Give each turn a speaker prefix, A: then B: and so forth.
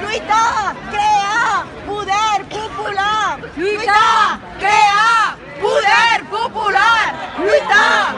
A: Lluita, crea, poder popular. Lluita, crea, poder popular. Lluita,